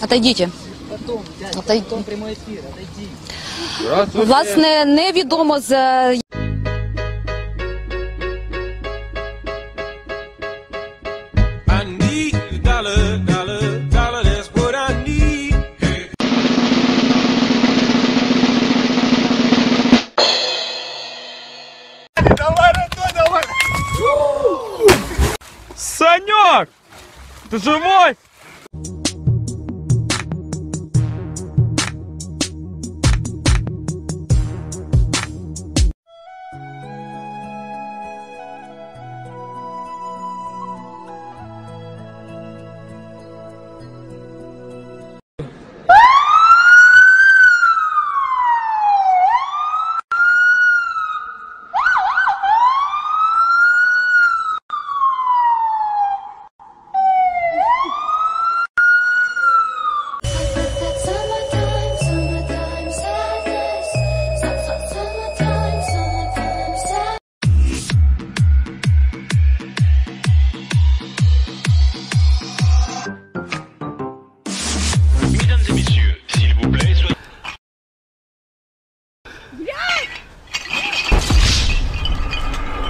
Отойдите. Потом, дядя, Отойди. потом прямой эфир, отойди. Власне, невідомо з. Санек! Ты живой?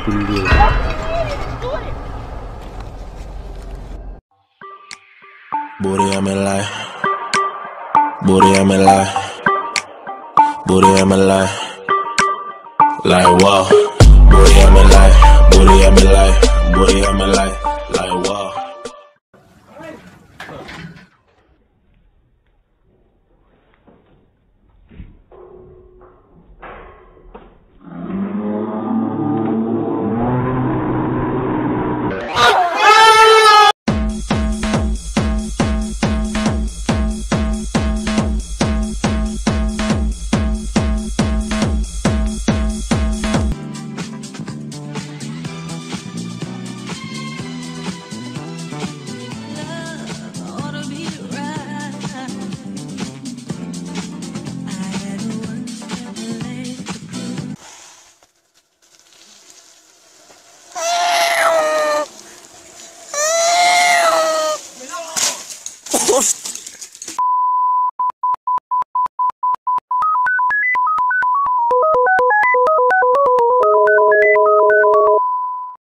Booty, I'm in lie. Booty, I'm in lie. Booty, I'm in. Like, wow. Booty, I'm in lie. Booty, I'm in lie. Booty, I'm. Может,